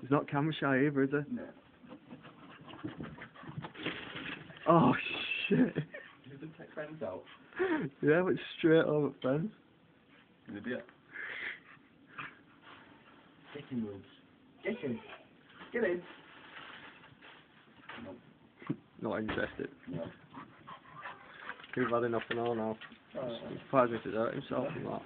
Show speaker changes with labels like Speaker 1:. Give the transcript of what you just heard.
Speaker 1: He's not camera shy either, is he?
Speaker 2: No.
Speaker 1: Oh shit.
Speaker 2: Did they take friends out?
Speaker 1: Yeah, but straight over at friends.
Speaker 2: An idiot. Get in, Woods. Get in. Get in. No.
Speaker 1: not interested.
Speaker 2: No.
Speaker 1: We've had enough and all now. Right. Five minutes out himself and that.